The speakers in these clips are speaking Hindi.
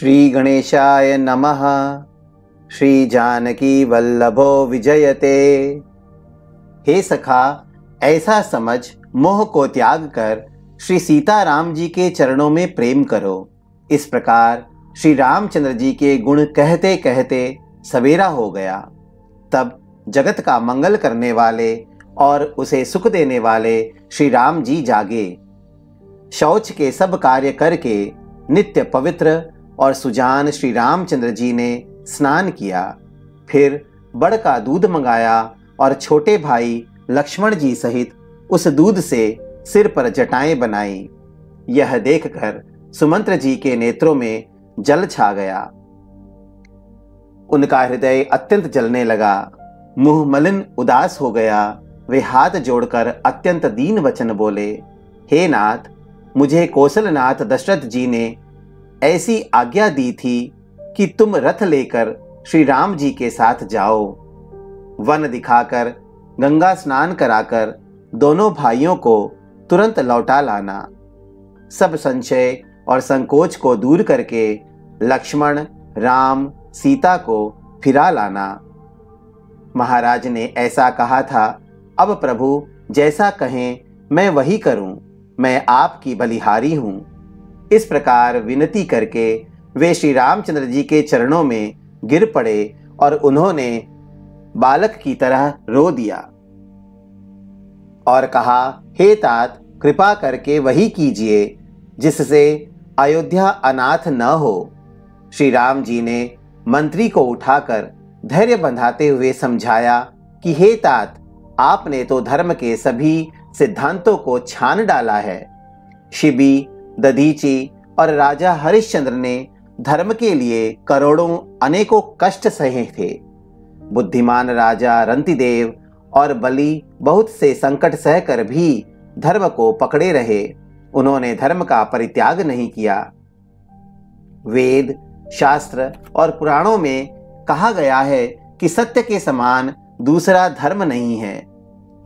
श्री गणेशाय नमः। श्री जानकी वल्लभो विजयते। हे सखा, ऐसा समझ, मोह को त्याग कर, श्री सीताराम जी के चरणों में प्रेम करो। इस प्रकार श्री रामचंद्र जी के गुण कहते कहते सवेरा हो गया। तब जगत का मंगल करने वाले और उसे सुख देने वाले श्री राम जी जागे। शौच के सब कार्य करके नित्य पवित्र और सुजान श्री रामचंद्र जी ने स्नान किया, फिर बड़ का दूध मंगाया और छोटे भाई लक्ष्मण जी सहित उस दूध से सिर पर जटाएँ बनाई। यह देखकर सुमंत्र जी के नेत्रों में जल छा गया। उनका हृदय अत्यंत जलने लगा। मुँह मलिन उदास हो गया। वे हाथ जोड़कर अत्यंत दीन वचन बोले, हे नाथ, मुझे कौशलनाथ दशरथ जी ने ऐसी आज्ञा दी थी कि तुम रथ लेकर श्री राम जी के साथ जाओ। वन दिखाकर, गंगा स्नान कराकर दोनों भाइयों को तुरंत लौटा लाना। सब संशय और संकोच को दूर करके लक्ष्मण, राम, सीता को फिरा लाना। महाराज ने ऐसा कहा था, अब प्रभु, जैसा कहें, मैं वही करूँ। मैं आपकी बलिहारी हूँ। इस प्रकार विनती करके वे श्री रामचंद्र जी के चरणों में गिर पड़े और उन्होंने बालक की तरह रो दिया और कहा, हे तात, कृपा करके वही कीजिए, जिससे अयोध्या अनाथ न हो। श्री राम जी ने मंत्री को उठाकर धैर्य बंधाते हुए समझाया कि, हे तात, आपने तो धर्म के सभी सिद्धांतों को छान डाला है। शिबी दधीची और राजा हरिश्चंद्र ने धर्म के लिए करोड़ों अनेकों कष्ट सहे थे। बुद्धिमान राजा रंतिदेव और बलि बहुत से संकट सहकर भी धर्म को पकड़े रहे। उन्होंने धर्म का परित्याग नहीं किया। वेद, शास्त्र और पुराणों में कहा गया है कि सत्य के समान दूसरा धर्म नहीं है।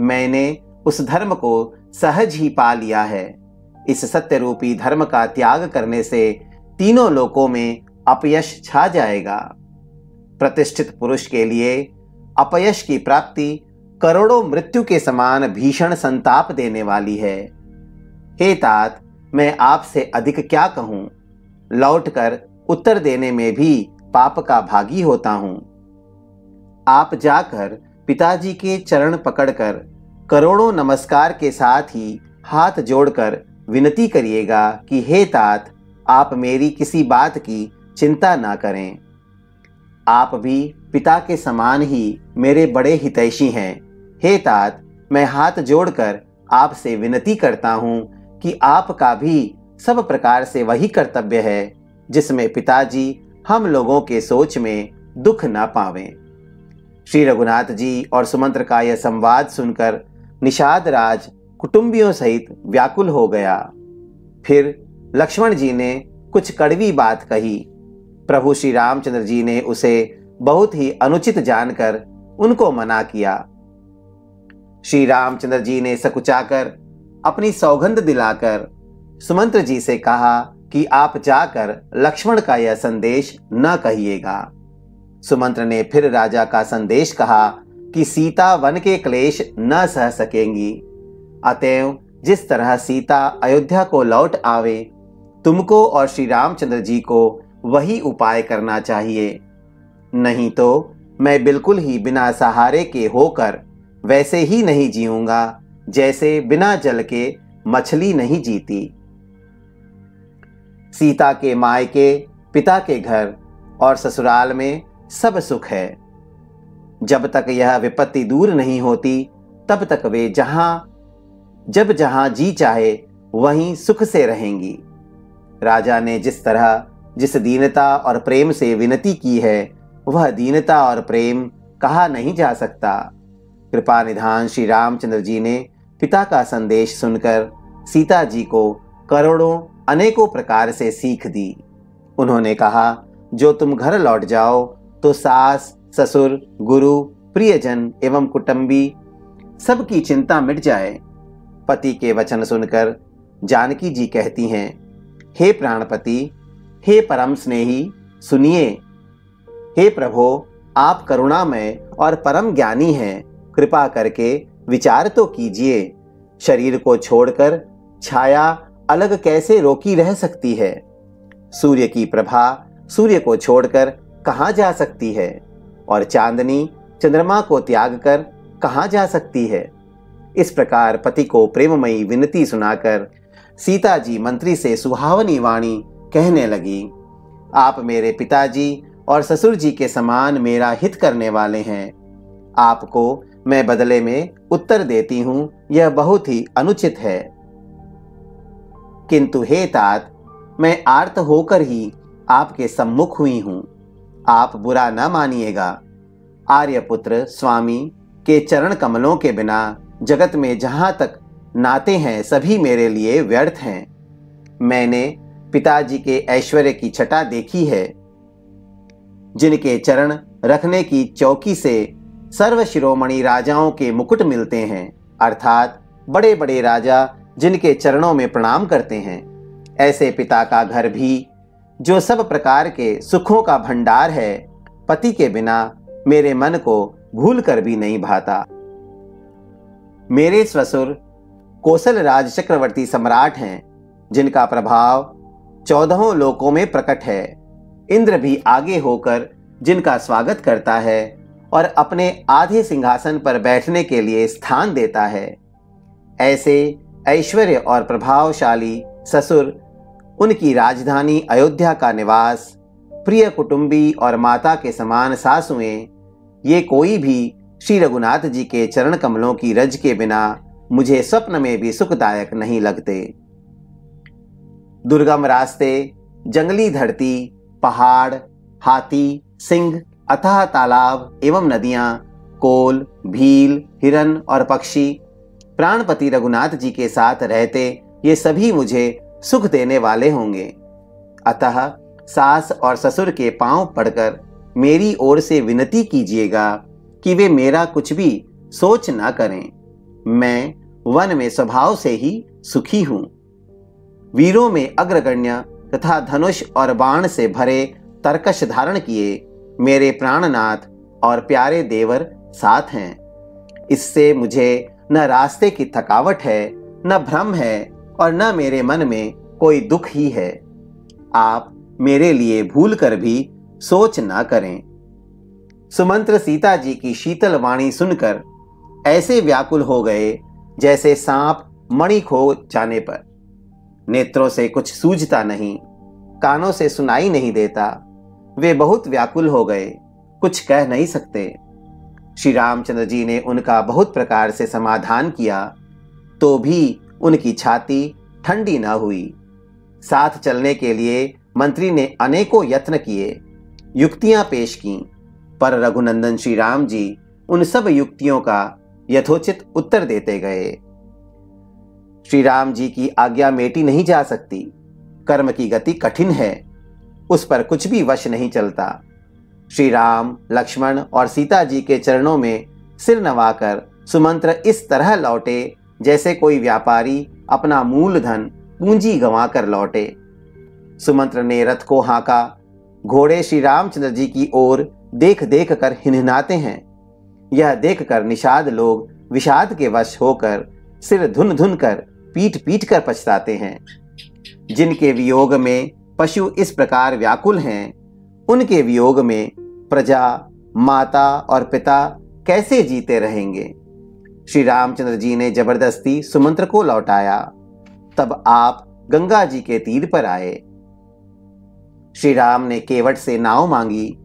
मैंने उस धर्म को सहज ही पा लिया है। इस सत्य रूपी धर्म का त्याग करने से तीनों लोकों में अपयश छा जाएगा। प्रतिष्ठित पुरुष के लिए अपयश की प्राप्ति करोड़ों मृत्यु के समान भीषण संताप देने वाली है। हे तात, मैं आपसे अधिक क्या कहूँ? लौटकर उत्तर देने में भी पाप का भागी होता हूँ। आप जाकर पिताजी के चरण पकड़कर करोड़ों नमस्कार के साथ ही हाथ जोड़कर विनती करिएगा कि हे तात, आप मेरी किसी बात की चिंता ना करें। आप भी पिता के समान ही मेरे बड़े हितैषी हैं। हे तात, मैं हाथ जोड़कर आपसे विनती करता हूँ कि आपका भी सब प्रकार से वही कर्तव्य है, जिसमें पिताजी हम लोगों के सोच में दुख ना पावें। श्री रघुनाथ जी और सुमंत्र का यह संवाद सुनकर निषाद राज कुटुंबियों सहित व्याकुल हो गया। फिर लक्ष्मण जी ने कुछ कड़वी बात कही। प्रभु श्री रामचंद्र जी ने उसे बहुत ही अनुचित जानकर उनको मना किया। श्री रामचंद्र जी ने सकुचाकर अपनी सौगंध दिलाकर सुमंत्र जी से कहा कि आप जाकर लक्ष्मण का यह संदेश न कहिएगा। सुमंत्र ने फिर राजा का संदेश कहा कि सीता वन के क्लेश न सह सकेंगी। अतएव जिस तरह सीता अयोध्या को लौट आवे, तुमको और श्री रामचंद्र जी को वही उपाय करना चाहिए। नहीं तो मैं बिल्कुल ही बिना सहारे के होकर वैसे ही नहीं जीऊँगा, जैसे बिना जल के मछली नहीं जीती। सीता के मायके पिता के घर और ससुराल में सब सुख है। जब तक यह विपत्ति दूर नहीं होती, तब तक वे जहाँ जब जहाँ जी चाहे, वहीं सुख से रहेंगी। राजा ने जिस तरह जिस दीनता और प्रेम से विनती की है, वह दीनता और प्रेम कहा नहीं जा सकता। कृपा निधान श्री रामचंद्र जी ने पिता का संदेश सुनकर सीता जी को करोड़ों, अनेकों प्रकार से सीख दी। उन्होंने कहा, जो तुम घर लौट जाओ तो सास, ससुर, गुरु, प्रियजन एवं कुटुंबी, सबकी चिंता मिट जाए। पति के वचन सुनकर जानकी जी कहती हैं, हे प्राणपति, हे परम स्नेही, सुनिए। हे प्रभो, आप करुणामय और परम ज्ञानी हैं, कृपा करके विचार तो कीजिए। शरीर को छोड़कर छाया अलग कैसे रोकी रह सकती है? सूर्य की प्रभा सूर्य को छोड़कर कहाँ जा सकती है? और चांदनी चंद्रमा को त्याग कर कहाँ जा सकती है? इस प्रकार पति को प्रेममयी विनती सुनाकर सीता जी मंत्री से सुहावनी वाणी कहने लगी, आप मेरे पिताजी और ससुर जी के समान मेरा हित करने वाले हैं। आपको मैं बदले में उत्तर देती हूँ, यह बहुत ही अनुचित है। किंतु हे तात, मैं आर्त होकर ही आपके सम्मुख हुई हूँ। आप बुरा न मानिएगा। आर्यपुत्र स्वामी के चरण कमलों के बिना जगत में जहाँ तक नाते हैं, सभी मेरे लिए व्यर्थ हैं। मैंने पिताजी के ऐश्वर्य की छटा देखी है, जिनके चरण रखने की चौकी से सर्व शिरोमणि राजाओं के मुकुट मिलते हैं, अर्थात बड़े बड़े राजा जिनके चरणों में प्रणाम करते हैं। ऐसे पिता का घर भी, जो सब प्रकार के सुखों का भंडार है, पति के बिना मेरे मन को भूल कर भी नहीं भाता। मेरे ससुर कौशल राज चक्रवर्ती सम्राट हैं, जिनका प्रभाव चौदहों लोकों में प्रकट है। इंद्र भी आगे होकर जिनका स्वागत करता है और अपने आधे सिंहासन पर बैठने के लिए स्थान देता है। ऐसे ऐश्वर्य और प्रभावशाली ससुर, उनकी राजधानी अयोध्या का निवास, प्रिय कुटुंबी और माता के समान सासुएँ, ये कोई भी श्री रघुनाथ जी के चरण कमलों की रज के बिना मुझे स्वप्न में भी सुखदायक नहीं लगते। दुर्गम रास्ते, जंगली धरती, पहाड़, हाथी, सिंह, अथाह तालाब एवं नदियाँ, कोल, भील, हिरन और पक्षी, प्राणपति रघुनाथ जी के साथ रहते ये सभी मुझे सुख देने वाले होंगे। अतः सास और ससुर के पाँव पड़कर मेरी ओर से विनती कीजिएगा कि वे मेरा कुछ भी सोच ना करें। मैं वन में स्वभाव से ही सुखी हूँ। वीरों में अग्रगण्य तथा धनुष और बाण से भरे तरकश धारण किए मेरे प्राणनाथ और प्यारे देवर साथ हैं। इससे मुझे न रास्ते की थकावट है, न भ्रम है और न मेरे मन में कोई दुख ही है। आप मेरे लिए भूल कर भी सोच ना करें। सुमंत्र सीता जी की शीतल वाणी सुनकर ऐसे व्याकुल हो गए जैसे सांप मणि खो जाने पर। नेत्रों से कुछ सूझता नहीं, कानों से सुनाई नहीं देता, वे बहुत व्याकुल हो गए, कुछ कह नहीं सकते। श्री रामचंद्र जी ने उनका बहुत प्रकार से समाधान किया तो भी उनकी छाती ठंडी न हुई। साथ चलने के लिए मंत्री ने अनेकों यत्न किए, युक्तियाँ पेश की पर रघुनंदन श्री राम जी उन सब युक्तियों का यथोचित उत्तर देते गए। श्री राम जी की आज्ञा मेटी नहीं जा सकती। कर्म की गति कठिन है। उस पर कुछ भी वश नहीं चलता। श्री राम लक्ष्मण और सीता जी के चरणों में सिर नवाकर सुमंत्र इस तरह लौटे जैसे कोई व्यापारी अपना मूलधन पूंजी गंवाकर लौटे। सुमंत्र ने रथ को हाका। घोड़े श्री रामचंद्र जी की ओर देख देख कर हिनहिनाते हैं। यह देखकर निषाद लोग विषाद के वश होकर सिर धुन धुन कर पीट पीट कर पछताते हैं। जिनके वियोग में पशु इस प्रकार व्याकुल हैं, उनके वियोग में प्रजा, माता और पिता कैसे जीते रहेंगे? श्री रामचंद्र जी ने ज़बरदस्ती सुमंत्र को लौटाया। तब आप गंगा जी के तीर पर आए। श्री राम ने केवट से नाव मांगी।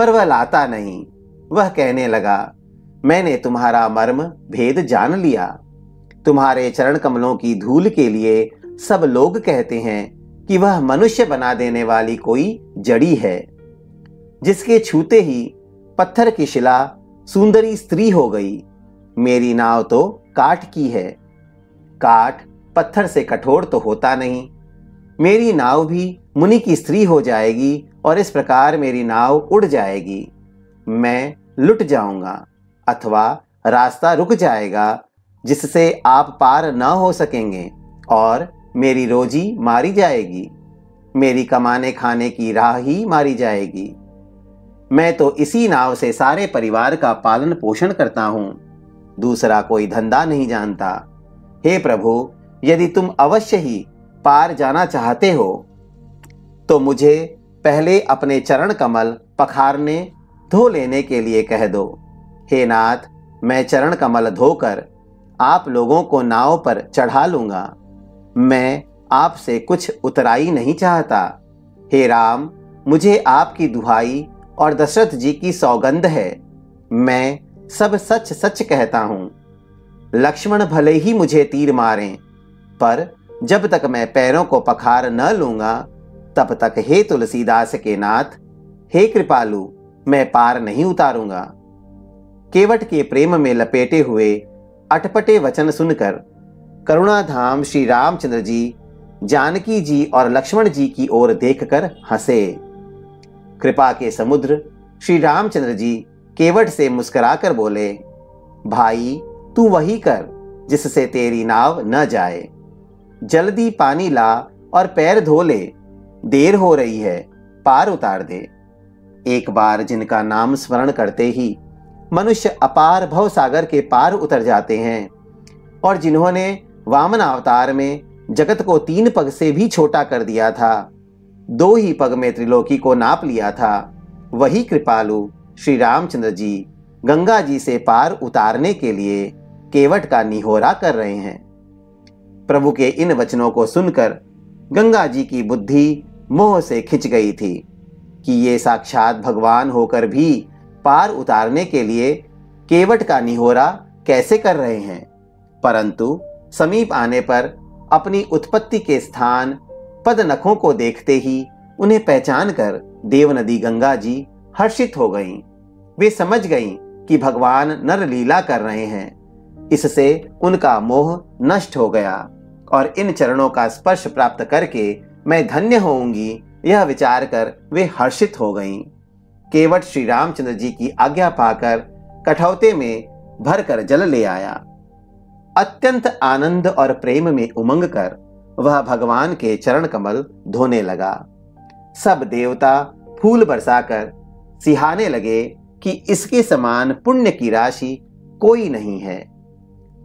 पर वह लाता नहीं। वह कहने लगा, मैंने तुम्हारा मर्म भेद जान लिया। तुम्हारे चरण कमलों की धूल के लिए सब लोग कहते हैं कि वह मनुष्य बना देने वाली कोई जड़ी है, जिसके छूते ही पत्थर की शिला सुंदरी स्त्री हो गई। मेरी नाव तो काठ की है। काठ पत्थर से कठोर तो होता नहीं। मेरी नाव भी मुनि की स्त्री हो जाएगी और इस प्रकार मेरी नाव उड़ जाएगी। मैं लुट जाऊँगा अथवा रास्ता रुक जाएगा जिससे आप पार न हो सकेंगे और मेरी रोजी मारी जाएगी। मेरी कमाने खाने की राह ही मारी जाएगी। मैं तो इसी नाव से सारे परिवार का पालन पोषण करता हूँ। दूसरा कोई धंधा नहीं जानता। हे प्रभु, यदि तुम अवश्य ही पार जाना चाहते हो तो मुझे पहले अपने चरण कमल पखारने, धो लेने के लिए कह दो। हे नाथ, मैं चरण कमल धोकर आप लोगों को नाव पर चढ़ा लूँगा। मैं आपसे कुछ उतराई नहीं चाहता। हे राम, मुझे आपकी दुहाई और दशरथ जी की सौगंध है। मैं सब सच सच कहता हूँ। लक्ष्मण भले ही मुझे तीर मारें, पर जब तक मैं पैरों को पखार न लूँगा तब तक हे तुलसीदास के नाथ, हे कृपालु, मैं पार नहीं उतारूँगा। केवट के प्रेम में लपेटे हुए अटपटे वचन सुनकर करुणाधाम श्री रामचंद्र जी, जानकी जी और लक्ष्मण जी की ओर देखकर हंसे। कृपा के समुद्र श्री रामचंद्र जी केवट से मुस्कुराकर बोले, भाई, तू वही कर जिससे तेरी नाव न जाए। जल्दी पानी ला और पैर धो ले। देर हो रही है, पार उतार दे। एक बार जिनका नाम स्मरण करते ही मनुष्य अपार भव सागर के पार उतर जाते हैं और जिन्होंने वामन अवतार में जगत को तीन पग से भी छोटा कर दिया था, दो ही पग में त्रिलोकी को नाप लिया था, वही कृपालु श्री रामचंद्र जी गंगा जी से पार उतारने के लिए केवट का निहोरा कर रहे हैं। प्रभु के इन वचनों को सुनकर गंगा जी की बुद्धि मोह से खिंच गई थी कि ये साक्षात भगवान होकर भी पार उतारने के लिए केवट का निहोरा कैसे कर रहे हैं परंतु समीप आने पर अपनी उत्पत्ति के स्थान पद नखों को देखते ही उन्हें पहचान कर देव नदी गंगा जी हर्षित हो गईं। वे समझ गईं कि भगवान नर लीला कर रहे हैं इससे उनका मोह नष्ट हो गया और इन चरणों का स्पर्श प्राप्त करके मैं धन्य होऊँगी, यह विचार कर वे हर्षित हो गईं। केवट श्री रामचंद्र जी की आज्ञा पाकर कठौते में भरकर जल ले आया। अत्यंत आनंद और प्रेम में उमंग कर वह भगवान के चरण कमल धोने लगा। सब देवता फूल बरसाकर सिहाने लगे कि इसके समान पुण्य की राशि कोई नहीं है।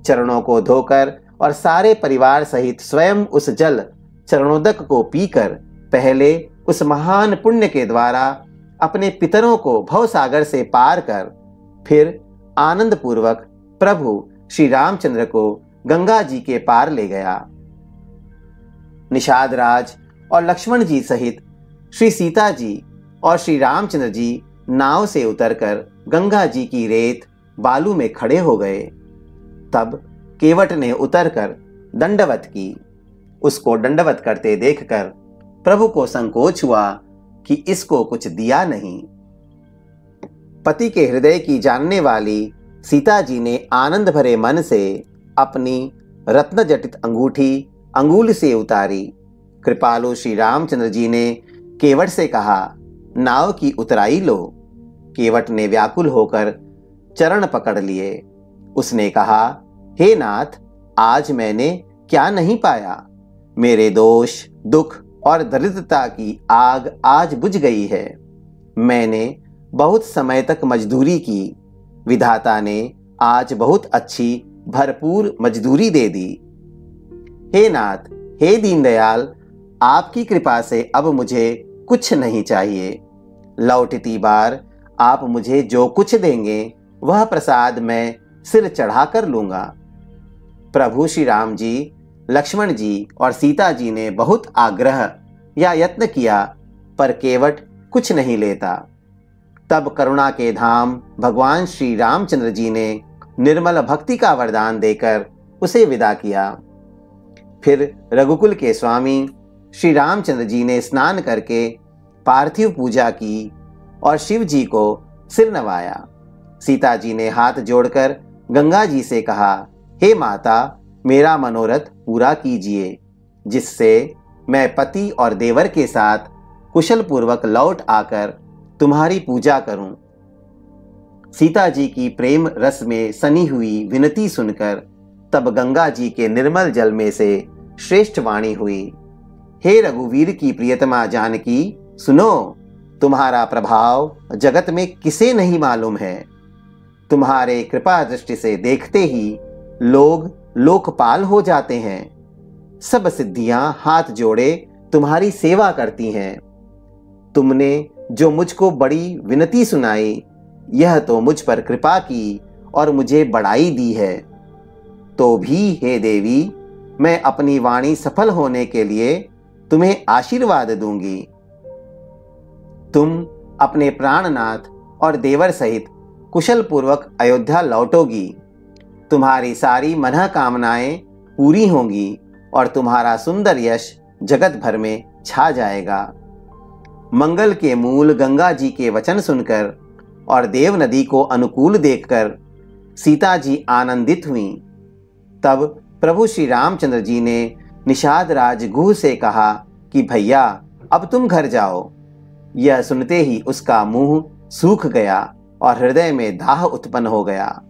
चरणों को धोकर और सारे परिवार सहित स्वयं उस जल चरणोदक को पीकर पहले उस महान पुण्य के द्वारा अपने पितरों को भव सागर से पार कर, फिर आनंद पूर्वक प्रभु श्री रामचंद्र को गंगा जी के पार ले गया। निषाद राज और लक्ष्मण जी सहित श्री सीता जी और श्री रामचंद्र जी नाव से उतरकर गंगा जी की रेत बालू में खड़े हो गए। तब केवट ने उतरकर दंडवत की। उसको दंडवत करते देखकर प्रभु को संकोच हुआ कि इसको कुछ दिया नहीं। पति के हृदय की जानने वाली सीता जी ने आनंद भरे मन से अपनी रत्न जटित अंगूठी अंगुल से उतारी। कृपालु श्री रामचंद्र जी ने केवट से कहा, नाव की उतराई लो। केवट ने व्याकुल होकर चरण पकड़ लिए। उसने कहा, हे नाथ, आज मैंने क्या नहीं पाया? मेरे दोष, दुख और दरिद्रता की आग आज बुझ गई है। मैंने बहुत समय तक मजदूरी की। विधाता ने आज बहुत अच्छी, भरपूर मजदूरी दे दी। हे नाथ, हे दीनदयाल, आपकी कृपा से अब मुझे कुछ नहीं चाहिए। लौटती बार आप मुझे जो कुछ देंगे, वह प्रसाद मैं सिर चढ़ा कर लूँगा। प्रभु श्री राम जी लक्ष्मण जी और सीता जी ने बहुत आग्रह या यत्न किया, पर केवट कुछ नहीं लेता। तब करुणा के धाम भगवान श्री रामचंद्र जी ने निर्मल भक्ति का वरदान देकर उसे विदा किया। फिर रघुकुल के स्वामी श्री रामचंद्र जी ने स्नान करके पार्थिव पूजा की और शिव जी को सिर नवाया। सीता जी ने हाथ जोड़कर गंगा जी से कहा, हे माता मेरा मनोरथ पूरा कीजिए, जिससे मैं पति और देवर के साथ कुशल पूर्वक लौट आकर तुम्हारी पूजा करूँ। सीता जी की प्रेम रस में सनी हुई विनती सुनकर तब गंगा जी के निर्मल जल में से श्रेष्ठ वाणी हुई। हे रघुवीर की प्रियतमा जानकी, सुनो, तुम्हारा प्रभाव जगत में किसे नहीं मालूम है? तुम्हारे कृपा दृष्टि से देखते ही लोग लोकपाल हो जाते हैं। सब सिद्धियाँ हाथ जोड़े तुम्हारी सेवा करती हैं। तुमने जो मुझको बड़ी विनती सुनाई, यह तो मुझ पर कृपा की और मुझे बढ़ाई दी है। तो भी, हे देवी, मैं अपनी वाणी सफल होने के लिए तुम्हें आशीर्वाद दूँगी। तुम अपने प्राणनाथ और देवर सहित कुशल पूर्वक अयोध्या लौटोगी। तुम्हारी सारी मन कामनाएँ पूरी होंगी और तुम्हारा सुंदर यश जगत भर में छा जाएगा। मंगल के मूल गंगा जी के वचन सुनकर और देव नदी को अनुकूल देखकर सीता जी आनंदित हुई। तब प्रभु श्री रामचंद्र जी ने निषाद राज गुह से कहा कि, भैया, अब तुम घर जाओ। यह सुनते ही उसका मुँह सूख गया और हृदय में दाह उत्पन्न हो गया।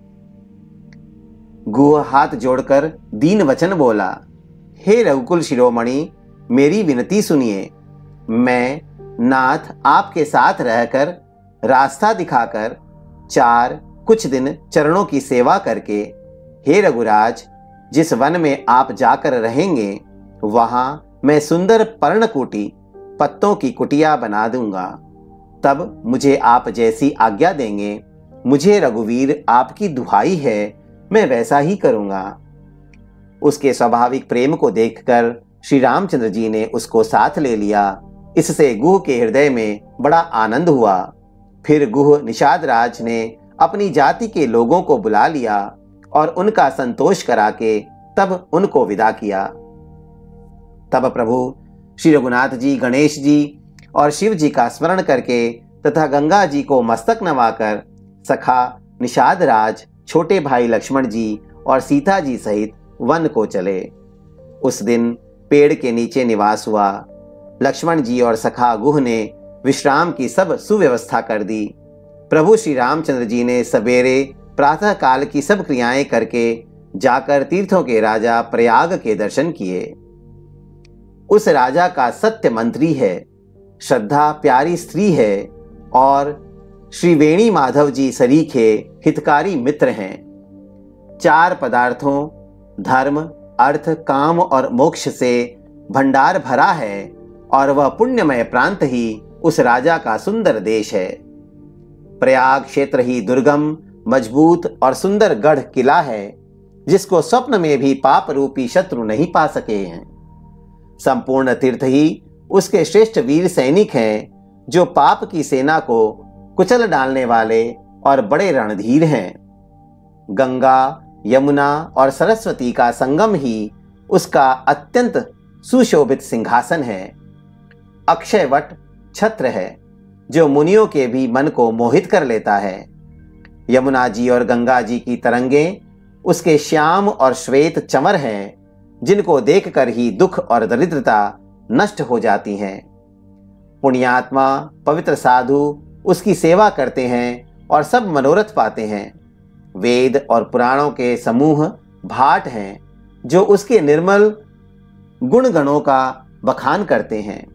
गुह हाथ जोड़कर दीन वचन बोला, हे रघुकुल शिरोमणि, मेरी विनती सुनिए। मैं नाथ आपके साथ रहकर रास्ता दिखाकर चार कुछ दिन चरणों की सेवा करके, हे रघुराज, जिस वन में आप जाकर रहेंगे, वहाँ मैं सुंदर पर्णकुटी, पत्तों की कुटिया बना दूँगा। तब मुझे आप जैसी आज्ञा देंगे। मुझे रघुवीर आपकी दुहाई है। मैं वैसा ही करूँगा। उसके स्वाभाविक प्रेम को देखकर श्री रामचंद्र जी ने उसको साथ ले लिया। इससे गुह के हृदय में बड़ा आनंद हुआ। फिर गुह निषाद राज ने अपनी जाति के लोगों को बुला लिया और उनका संतोष करा के तब उनको विदा किया। तब प्रभु श्री रघुनाथ जी, गणेश जी और शिव जी का स्मरण करके तथा गंगा जी को मस्तक नवाकर सखा निषाद राज छोटे भाई लक्ष्मण जी और सीता जी सहित वन को चले। उस दिन पेड़ के नीचे निवास हुआ। लक्ष्मण जी और सखा गुह ने विश्राम की सब सुव्यवस्था कर दी। प्रभु श्री रामचंद्र जी ने सवेरे प्रातः काल की सब क्रियाएँ करके जाकर तीर्थों के राजा प्रयाग के दर्शन किए। उस राजा का सत्य मंत्री है, श्रद्धा प्यारी स्त्री है और श्री वेणी माधव जी सरीखे हितकारी मित्र हैं। चार पदार्थों, धर्म, अर्थ, काम और मोक्ष से भंडार भरा है और वह पुण्यमय प्रांत ही उस राजा का सुंदर देश है। प्रयाग क्षेत्र ही दुर्गम, मज़बूत और सुंदर गढ़ किला है, जिसको स्वप्न में भी पाप रूपी शत्रु नहीं पा सके हैं। संपूर्ण तीर्थ ही उसके श्रेष्ठ वीर सैनिक हैं, जो पाप की सेना को कुचल डालने वाले और बड़े रणधीर हैं। गंगा, यमुना और सरस्वती का संगम ही उसका अत्यंत सुशोभित सिंहासन है। अक्षय वट छत्र है, जो मुनियों के भी मन को मोहित कर लेता है। यमुना जी और गंगा जी की तरंगे उसके श्याम और श्वेत चमर हैं, जिनको देखकर ही दुख और दरिद्रता नष्ट हो जाती हैं। पुण्यात्मा, पवित्र साधु उसकी सेवा करते हैं और सब मनोरथ पाते हैं। वेद और पुराणों के समूह भाट हैं, जो उसके निर्मल गुण गणों का बखान करते हैं।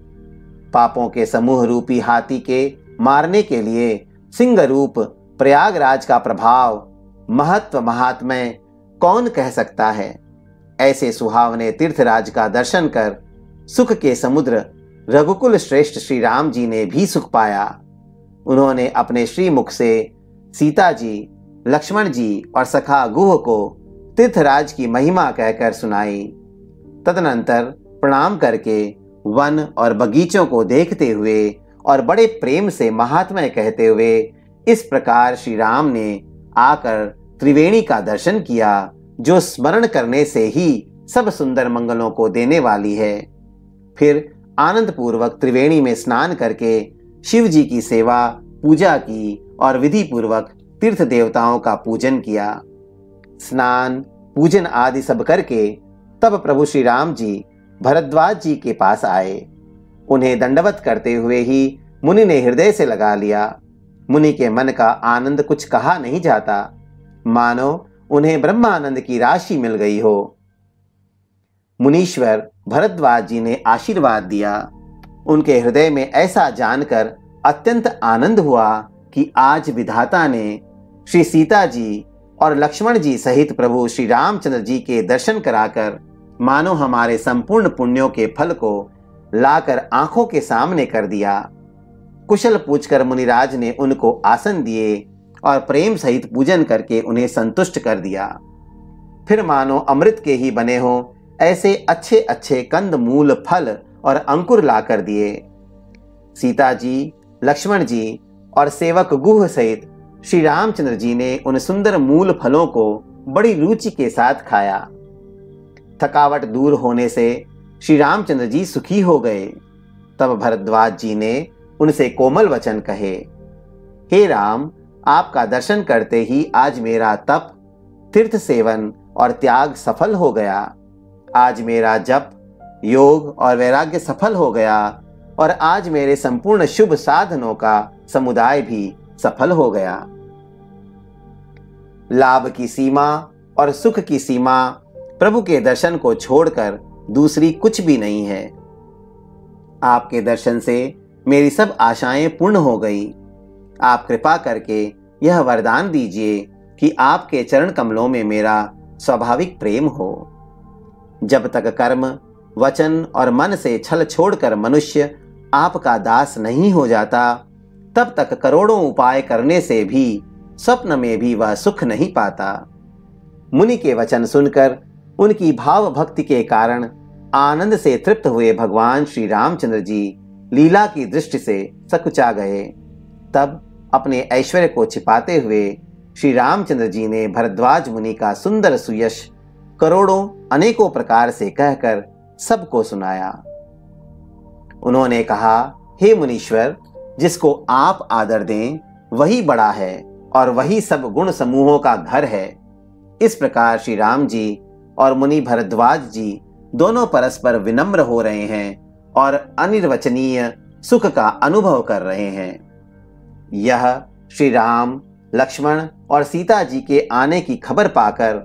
पापों के समूह रूपी हाथी के मारने के लिए सिंह रूप प्रयागराज का प्रभाव महत्व महात्मय कौन कह सकता है? ऐसे सुहावने तीर्थराज का दर्शन कर सुख के समुद्र रघुकुल श्रेष्ठ श्री राम जी ने भी सुख पाया। उन्होंने अपने श्रीमुख से सीता जी, लक्ष्मण जी और सखा गुह को तीर्थराज की महिमा कहकर सुनाई। तदनंतर प्रणाम करके वन और बगीचों को देखते हुए और बड़े प्रेम से महात्मा कहते हुए इस प्रकार श्री राम ने आकर त्रिवेणी का दर्शन किया, जो स्मरण करने से ही सब सुंदर मंगलों को देने वाली है। फिर आनंद पूर्वक त्रिवेणी में स्नान करके शिव जी की सेवा, पूजा की और विधि पूर्वक तीर्थ देवताओं का पूजन किया। स्नान, पूजन आदि सब करके तब प्रभु श्री राम जी भरद्वाज जी के पास आए। उन्हें दंडवत करते हुए ही मुनि ने हृदय से लगा लिया। मुनि के मन का आनंद कुछ कहा नहीं जाता। मानो उन्हें ब्रह्मानंद की राशि मिल गई हो। मुनीश्वर भरद्वाज जी ने आशीर्वाद दिया। उनके हृदय में ऐसा जानकर अत्यंत आनंद हुआ कि आज विधाता ने श्री सीता जी और लक्ष्मण जी सहित प्रभु श्री रामचंद्र जी के दर्शन कराकर मानो हमारे संपूर्ण पुण्यों के फल को लाकर आँखों के सामने कर दिया। कुशल पूछकर मुनिराज ने उनको आसन दिए और प्रेम सहित पूजन करके उन्हें संतुष्ट कर दिया। फिर मानो अमृत के ही बने हो, ऐसे अच्छे अच्छे कंद मूल फल और अंकुर ला कर दिए। सीता जी, लक्ष्मण जी और सेवक गुह सहित श्री रामचंद्र जी ने उन सुंदर मूल फलों को बड़ी रुचि के साथ खाया। थकावट दूर होने से श्री रामचंद्र जी सुखी हो गए। तब भरद्वाज जी ने उनसे कोमल वचन कहे, हे राम, आपका दर्शन करते ही आज मेरा तप, तीर्थ सेवन और त्याग सफल हो गया। आज मेरा जप योग और वैराग्य सफल हो गया और आज मेरे संपूर्ण शुभ साधनों का समुदाय भी सफल हो गया। लाभ की सीमा और सुख की सीमा प्रभु के दर्शन को छोड़कर दूसरी कुछ भी नहीं है। आपके दर्शन से मेरी सब आशाएँ पूर्ण हो गई। आप कृपा करके यह वरदान दीजिए कि आपके चरण कमलों में मेरा स्वाभाविक प्रेम हो। जब तक कर्म वचन और मन से छल छोड़कर मनुष्य आपका दास नहीं हो जाता, तब तक करोड़ों उपाय करने से भी स्वप्न में भी वह सुख नहीं पाता। मुनि के वचन सुनकर उनकी भाव भक्ति के कारण आनंद से तृप्त हुए भगवान श्री रामचंद्र जी लीला की दृष्टि से सकुचा गए। तब अपने ऐश्वर्य को छिपाते हुए श्री रामचंद्र जी ने भरद्वाज मुनि का सुंदर सुयश करोड़ों अनेकों प्रकार से कहकर सबको सुनाया। उन्होंने कहा, हे मुनीश्वर, जिसको आप आदर दें, वही बड़ा है और वही सब गुण समूहों का घर है। इस प्रकार श्री राम जी और मुनि भरद्वाज जी दोनों परस्पर विनम्र हो रहे हैं और अनिर्वचनीय सुख का अनुभव कर रहे हैं। यह श्री राम, लक्ष्मण और सीता जी के आने की खबर पाकर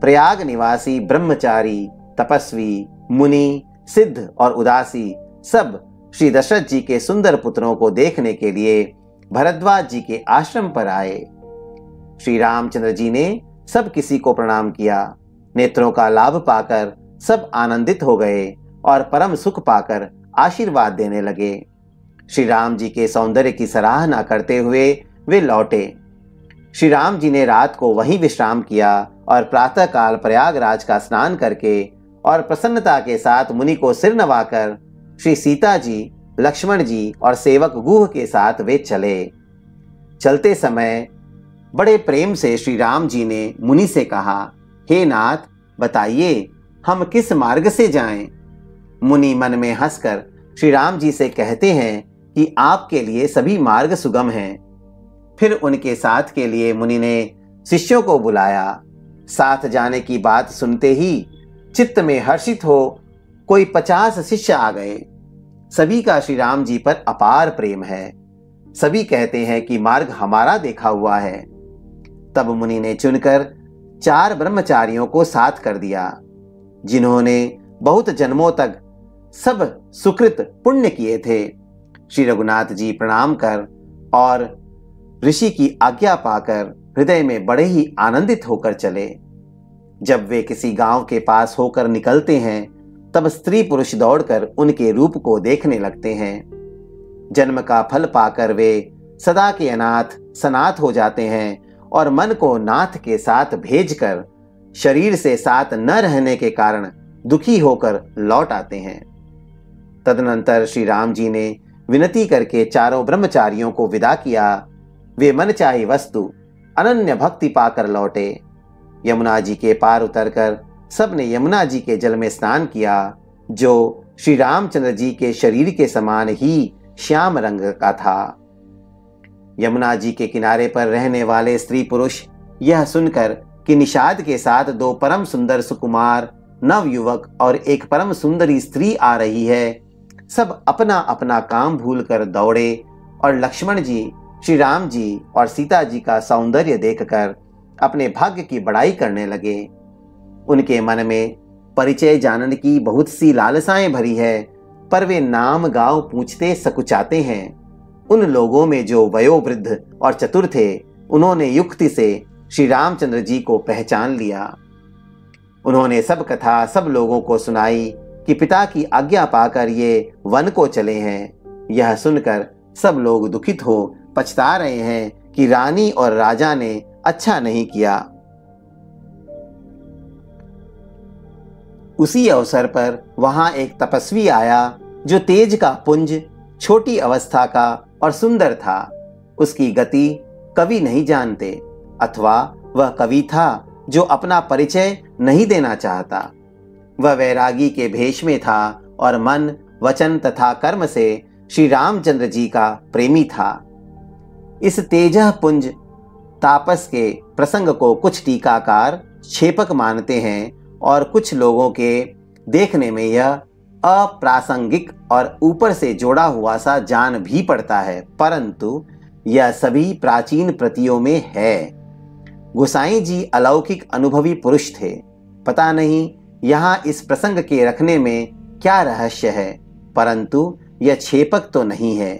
प्रयाग निवासी ब्रह्मचारी, तपस्वी मुनि, सिद्ध और उदासी सब श्री दशरथ जी के सुंदर पुत्रों को देखने के लिए भरद्वाज जी के आश्रम पर आए। श्री रामचंद्र जी ने सब किसी को प्रणाम किया। नेत्रों का लाभ पाकर सब आनंदित हो गए और परम सुख पाकर आशीर्वाद देने लगे। श्री राम जी के सौंदर्य की सराहना करते हुए वे लौटे। श्री राम जी ने रात को वहीं विश्राम किया और प्रातःकाल प्रयागराज का स्नान करके और प्रसन्नता के साथ मुनि को सिर नवाकर श्री सीता जी, लक्ष्मण जी और सेवक गुह के साथ वे चले। चलते समय बड़े प्रेम से श्री राम जी ने मुनि से कहा, हे नाथ, बताइए, हम किस मार्ग से जाएँ? मुनि मन में हंसकर श्री राम जी से कहते हैं कि आपके लिए सभी मार्ग सुगम हैं। फिर उनके साथ के लिए मुनि ने शिष्यों को बुलाया। साथ जाने की बात सुनते ही चित्त में हर्षित हो, कोई पचास शिष्य आ गए। सभी का श्री राम जी पर अपार प्रेम है। सभी कहते हैं कि मार्ग हमारा देखा हुआ है। तब मुनि ने चुनकर चार ब्रह्मचारियों को साथ कर दिया, जिन्होंने बहुत जन्मों तक सब सुकृत पुण्य किए थे। श्री रघुनाथ जी प्रणाम कर और ऋषि की आज्ञा पाकर हृदय में बड़े ही आनंदित होकर चले। जब वे किसी गाँव के पास होकर निकलते हैं, तब स्त्री पुरुष दौड़कर उनके रूप को देखने लगते हैं। जन्म का फल पाकर वे सदा के अनाथ, सनाथ हो जाते हैं और मन को नाथ के साथ भेजकर, शरीर से साथ न रहने के कारण दुखी होकर लौट आते हैं। तदनंतर श्री राम जी ने विनती करके चारों ब्रह्मचारियों को विदा किया। वे मन चाही वस्तु, अनन्य भक्ति पाकर लौटे। यमुना जी के पार उतरकर सबने यमुना जी के जल में स्नान किया, जो श्री रामचंद्र जी के शरीर के समान ही श्याम रंग का था। यमुना जी के किनारे पर रहने वाले स्त्री पुरुष यह सुनकर कि निषाद के साथ दो परम सुंदर सुकुमार, नव युवक और एक परम सुंदरी स्त्री आ रही है। सब अपना अपना काम भूलकर दौड़े और लक्ष्मण जी, श्री राम जी और सीता जी का सौंदर्य देखकर अपने भाग्य की बड़ाई करने लगे। उनके मन में परिचय जानने की बहुत सी लालसाएँ भरी है, पर वे नाम गाँव पूछते सकुचाते हैं। उन लोगों में जो वयोवृद्ध और चतुर थे, उन्होंने युक्ति से श्री रामचंद्र जी को पहचान लिया। उन्होंने सब कथा सब लोगों को सुनाई कि पिता की आज्ञा पाकर ये वन को चले हैं। यह सुनकर सब लोग दुखित हो पछता रहे हैं कि रानी और राजा ने अच्छा नहीं किया। उसी अवसर पर वहाँ एक तपस्वी आया, जो तेज का पुंज, छोटी अवस्था का और सुंदर था। उसकी गति कवि नहीं जानते, अथवा वह कवि था जो अपना परिचय नहीं देना चाहता। वह वैरागी के भेष में था और मन, वचन तथा कर्म से श्री रामचंद्र जी का प्रेमी था। इस तेजह पुंज तापस के प्रसंग को कुछ टीकाकार छेपक मानते हैं और कुछ लोगों के देखने में यह अप्रासंगिक और ऊपर से जोड़ा हुआ सा जान भी पड़ता है, परंतु यह सभी प्राचीन प्रतियों में है। गुसाई जी अलौकिक अनुभवी पुरुष थे। पता नहीं यहाँ इस प्रसंग के रखने में क्या रहस्य है, परंतु यह छेपक तो नहीं है।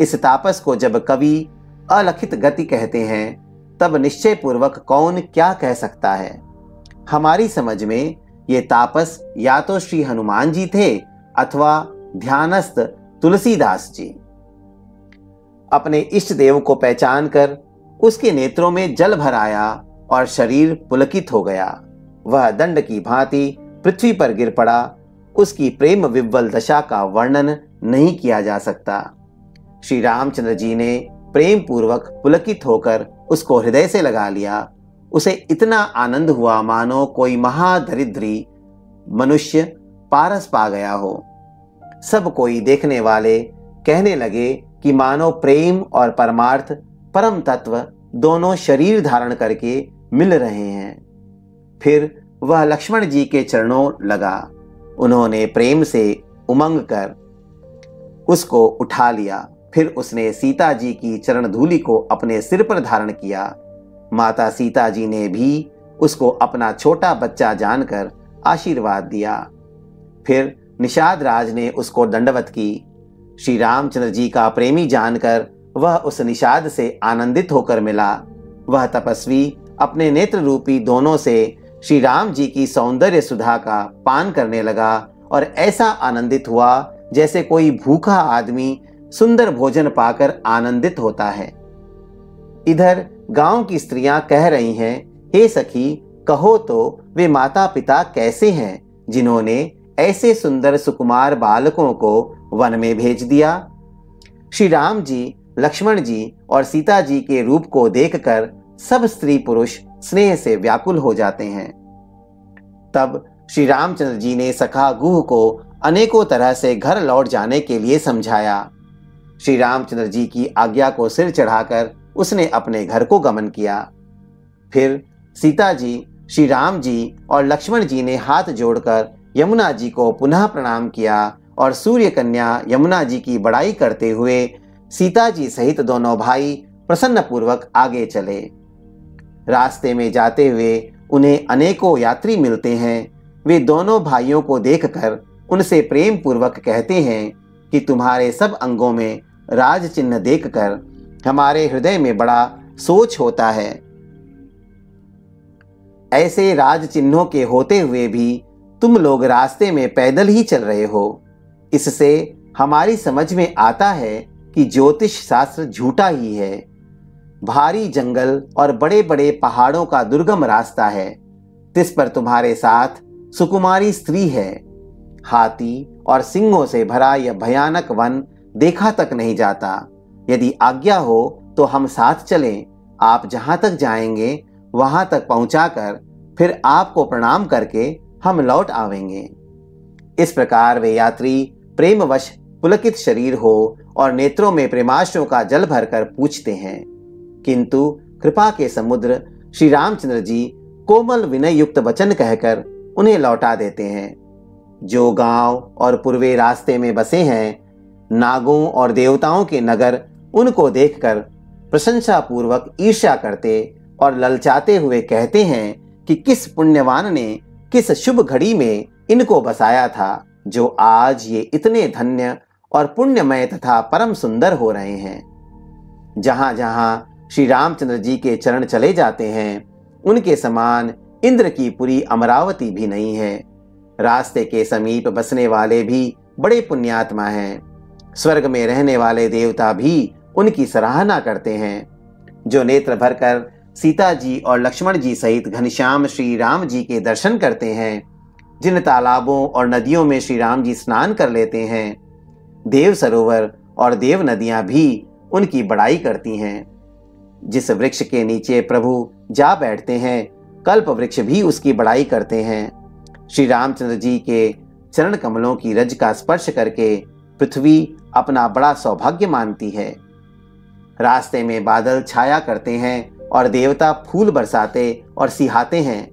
इस तापस को जब कवि अलखित गति कहते हैं तब निश्चय पूर्वक कौन क्या कह सकता है? हमारी समझ में ये तापस या तो श्री हनुमान जी थे अथवा ध्यानस्थ तुलसीदास जी। अपने इष्ट देव को पहचान कर उसके नेत्रों में जल भर आया और शरीर पुलकित हो गया। वह दंड की भांति पृथ्वी पर गिर पड़ा। उसकी प्रेम विव्वल दशा का वर्णन नहीं किया जा सकता। श्री रामचंद्र जी ने प्रेम पूर्वक पुलकित होकर उसको हृदय से लगा लिया। उसे इतना आनंद हुआ, मानो कोई महादरिद्री मनुष्य पारस पा गया हो। सब कोई देखने वाले कहने लगे कि मानो प्रेम और परमार्थ, परम तत्व दोनों शरीर धारण करके मिल रहे हैं। फिर वह लक्ष्मण जी के चरणों लगा। उन्होंने प्रेम से उमंग कर उसको उठा लिया। फिर उसने सीता जी की चरण धूलि को अपने सिर पर धारण किया। माता सीता जी ने भी उसको अपना छोटा बच्चा जानकर आशीर्वाद दिया। फिर निषाद राज ने उसको दंडवत की। श्री रामचंद्र जी का प्रेमी जानकर वह उस निषाद से आनंदित होकर मिला। वह तपस्वी, अपने नेत्र रूपी दोनों से श्री राम जी की सौंदर्य सुधा का पान करने लगा और ऐसा आनंदित हुआ जैसे कोई भूखा आदमी सुंदर भोजन पाकर आनंदित होता है। इधर गाँव की स्त्रियाँ कह रही हैं, हे सखी, कहो तो वे माता पिता कैसे हैं जिन्होंने ऐसे सुंदर सुकुमार बालकों को वन में भेज दिया? श्री राम जी, लक्ष्मण जी और सीता जी के रूप को देखकर सब स्त्री पुरुष स्नेह से व्याकुल हो जाते हैं। तब श्री रामचंद्र जी ने सखा गुह को अनेकों तरह से घर लौट जाने के लिए समझाया। श्री रामचंद्र जी की आज्ञा को सिर चढ़ाकर उसने अपने घर को गमन किया। फिर सीता जी श्री राम जी और लक्ष्मण जी ने हाथ जोड़कर यमुना जी को पुनः प्रणाम किया और सूर्य कन्या यमुना जी की बड़ाई करते हुए सीता जी सहित दोनों भाई प्रसन्न पूर्वक आगे चले। रास्ते में जाते हुए उन्हें अनेकों यात्री मिलते हैं। वे दोनों भाइयों को देखकर उनसे प्रेम पूर्वक कहते हैं कि तुम्हारे सब अंगों में राज चिन्ह देखकर हमारे हृदय में बड़ा सोच होता है। ऐसे राज चिन्हों के होते हुए भी तुम लोग रास्ते में पैदल ही चल रहे हो। इससे हमारी समझ में आता है कि ज्योतिष शास्त्र झूठा ही है। भारी जंगल और बड़े बड़े पहाड़ों का दुर्गम रास्ता है। जिस पर तुम्हारे साथ सुकुमारी स्त्री है। हाथी और सिंहों से भरा यह भयानक वन देखा तक नहीं जाता। यदि आज्ञा हो तो हम साथ चलें। आप जहाँ तक जाएँगे, वहाँ तक पहुंचाकर फिर आपको प्रणाम करके हम लौट आवेंगे। इस प्रकार वे यात्री प्रेमवश पुलकित शरीर हो और नेत्रों में प्रेमाश्रों का जल भरकर पूछते हैं। किंतु कृपा के समुद्र श्री रामचंद्र जी कोमल विनय युक्त वचन कहकर उन्हें लौटा देते हैं। जो गाँव और पूर्वे रास्ते में बसे हैं, नागों और देवताओं के नगर उनको देखकर प्रशंसा पूर्वक ईर्ष्या करते और ललचाते हुए कहते हैं कि किस पुण्यवान ने किस शुभ घड़ी में इनको बसाया था, जो आज ये इतने धन्य और पुण्यमय तथा परम सुंदर हो रहे हैं। जहाँ जहाँ श्री रामचंद्र जी के चरण चले जाते हैं, उनके समान इंद्र की पूरी अमरावती भी नहीं है। रास्ते के समीप बसने वाले भी बड़े पुण्यात्मा हैं। स्वर्ग में रहने वाले देवता भी उनकी सराहना करते हैं। जो नेत्र भरकर सीता जी और लक्ष्मण जी सहित घनश्याम श्री राम जी के दर्शन करते हैं, जिन तालाबों और नदियों में श्री राम जी स्नान कर लेते हैं, देव सरोवर और देव नदियाँ भी उनकी बड़ाई करती हैं। जिस वृक्ष के नीचे प्रभु जा बैठते हैं, कल्प वृक्ष भी उसकी बड़ाई करते हैं। श्री रामचंद्र जी के चरण कमलों की रज का स्पर्श करके पृथ्वी अपना बड़ा सौभाग्य मानती है। रास्ते में बादल छाया करते हैं और देवता फूल बरसाते और सिहाते हैं।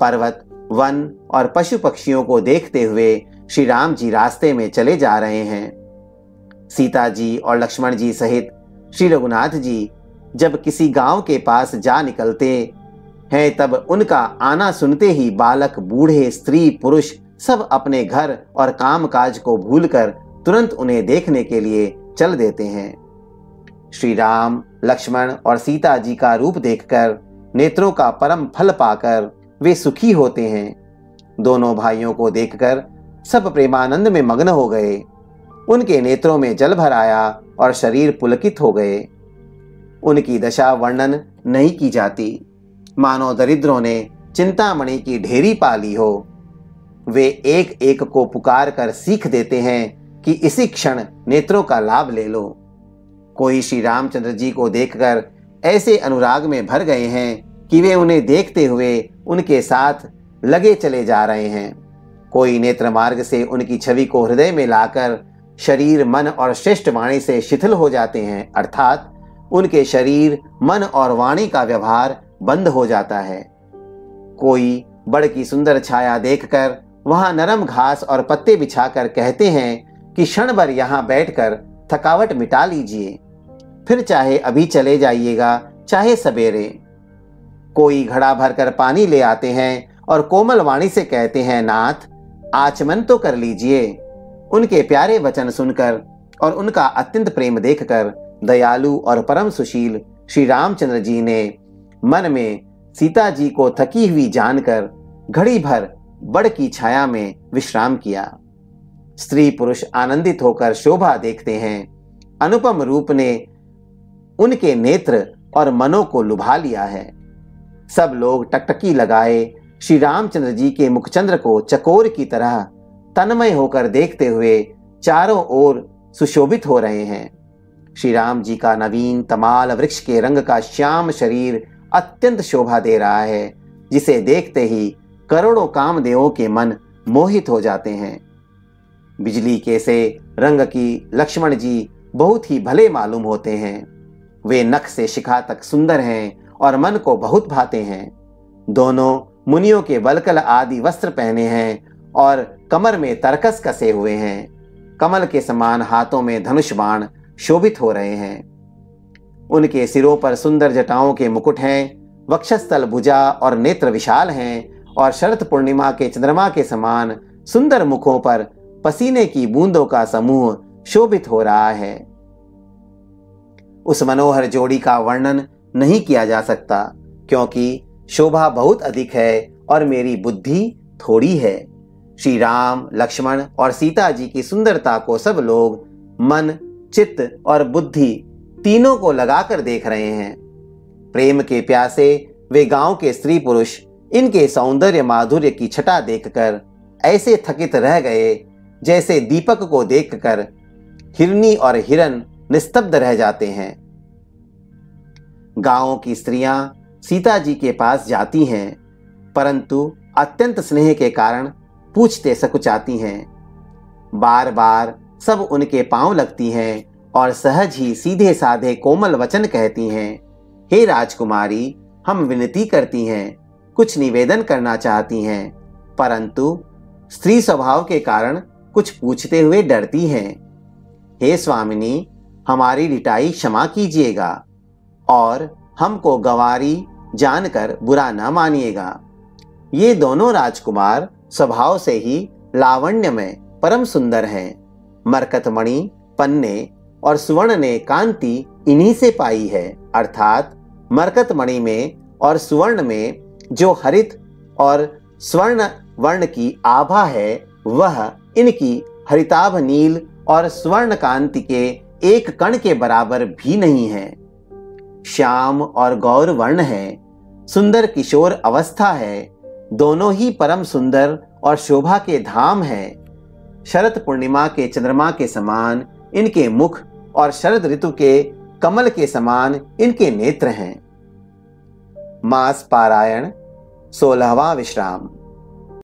पर्वत, वन और पशु पक्षियों को देखते हुए श्री राम जी रास्ते में चले जा रहे हैं। सीता जी और लक्ष्मण जी सहित श्री रघुनाथ जी जब किसी गाँव के पास जा निकलते हैं तब उनका आना सुनते ही बालक, बूढ़े, स्त्री, पुरुष सब अपने घर और काम काज को भूलकर तुरंत उन्हें देखने के लिए चल देते हैं। श्री राम लक्ष्मण और सीता जी का रूप देखकर, नेत्रों का परम फल पाकर वे सुखी होते हैं। दोनों भाइयों को देखकर सब प्रेमानंद में मग्न हो गए। उनके नेत्रों में जल भर आया और शरीर पुलकित हो गए। उनकी दशा वर्णन नहीं की जाती। मानो दरिद्रों ने चिंतामणि की ढेरी पाली हो। वे एक एक को पुकार कर सीख देते हैं कि इसी क्षण नेत्रों का लाभ ले लो। कोई श्री रामचंद्र जी को देखकर ऐसे अनुराग में भर गए हैं कि वे उन्हें देखते हुए उनके साथ लगे चले जा रहे हैं। कोई नेत्र मार्ग से उनकी छवि को हृदय में लाकर शरीर, मन और श्रेष्ठ वाणी से शिथिल हो जाते हैं, अर्थात उनके शरीर, मन और वाणी का व्यवहार बंद हो जाता है। कोई बड़ की सुंदर छाया देखकर वहाँ नरम घास और पत्ते बिछाकर कहते हैं कि क्षण भर यहाँ बैठकर थकावट मिटा लीजिए। फिर चाहे अभी चले जाइएगा, चाहे सवेरे। कोई घड़ा भरकर पानी ले आते हैं और कोमल वाणी से कहते हैं, नाथ, आचमन तो कर लीजिए। उनके प्यारे वचन सुनकर और उनका अत्यंत प्रेम देखकर दयालु और परम सुशील श्री रामचंद्र जी ने मन में सीता जी को थकी हुई जानकर घड़ी भर बड़ की छाया में विश्राम किया। स्त्री पुरुष आनंदित होकर शोभा देखते हैं। अनुपम रूप ने उनके नेत्र और मनों को लुभा लिया है। सब लोग टकटकी लगाए श्री रामचंद्र जी के मुखचंद्र को चकोर की तरह तन्मय होकर देखते हुए चारों ओर सुशोभित हो रहे हैं। श्री राम जी का नवीन तमाल वृक्ष के रंग का श्याम शरीर अत्यंत शोभा दे रहा है, जिसे देखते ही करोड़ों कामदेवों के मन मोहित हो जाते हैं। बिजली के से रंग की लक्ष्मण जी बहुत ही भले मालूम होते हैं। वे नख से शिखा तक सुंदर हैं और मन को बहुत भाते हैं। दोनों मुनियों के बलकल आदि वस्त्र पहने हैं और कमर में तरकस कसे हुए हैं। कमल के समान हाथों में धनुष बाण शोभित हो रहे हैं। उनके सिरों पर सुंदर जटाओं के मुकुट हैं, वक्षस्थल भुजा और नेत्र विशाल हैं और शरत पूर्णिमा के चंद्रमा के समान सुंदर मुखों पर पसीने की बूंदों का समूह शोभित हो रहा है। उस मनोहर जोड़ी का वर्णन नहीं किया जा सकता, क्योंकि शोभा बहुत अधिक है और मेरी बुद्धि थोड़ी है। श्री राम, लक्ष्मण और सीता जी की सुंदरता को सब लोग मन, चित्त और बुद्धि तीनों को लगाकर देख रहे हैं। प्रेम के प्यासे वे गाँव के स्त्री पुरुष इनके सौंदर्य माधुर्य की छटा देखकर ऐसे थकित रह गए जैसे दीपक को देखकर हिरनी और हिरन निस्तब्ध रह जाते हैं। गाँवों की स्त्रियाँ सीता जी के पास जाती हैं, परंतु अत्यंत स्नेह के कारण पूछते सकुचाती हैं। बार बार सब उनके पाँव लगती हैं और सहज ही सीधे साधे कोमल वचन कहती हैं, हे राजकुमारी, हम विनती करती हैं, कुछ निवेदन करना चाहती हैं, परंतु स्त्री स्वभाव के कारण कुछ पूछते हुए डरती हैं। हे स्वामिनी, हमारी रिटाई क्षमा कीजिएगा, और हमको गवारी जानकर बुरा न मानिएगा। ये दोनों राजकुमार स्वभाव से ही लावण्य में परम सुंदर हैं। मरकतमणि, पन्ने और सुवर्ण ने कांति इन्हीं से पाई है, अर्थात मरकत मणि में और सुवर्ण में जो हरित और स्वर्ण वर्ण की आभा है, वह इनकी हरिताभ नील और स्वर्ण कांति के एक कण के बराबर भी नहीं है। श्याम और गौर वर्ण है, सुंदर किशोर अवस्था है, दोनों ही परम सुंदर और शोभा के धाम है। शरत पूर्णिमा के चंद्रमा के समान इनके मुख और शरद ऋतु के कमल के समान इनके नेत्र हैं। मास पारायण सोलहवा विश्राम।